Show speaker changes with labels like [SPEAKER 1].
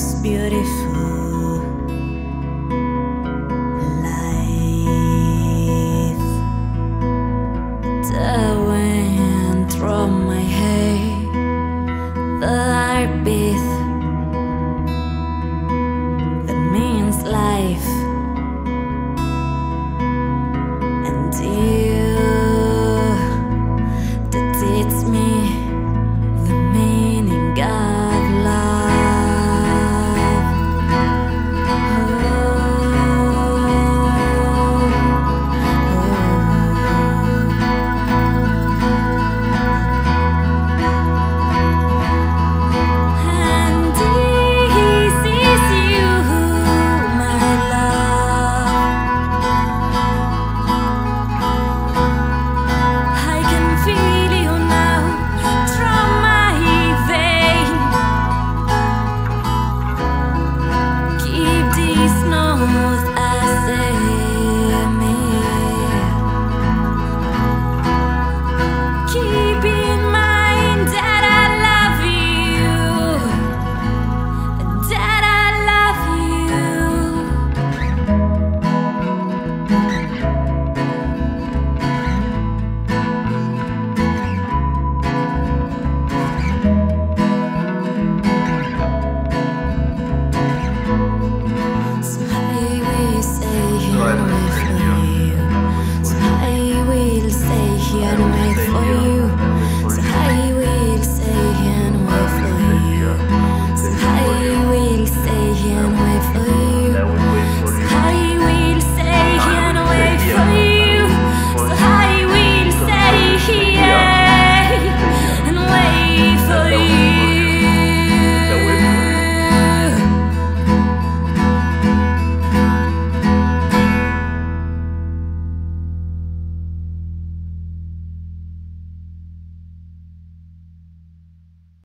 [SPEAKER 1] most beautiful.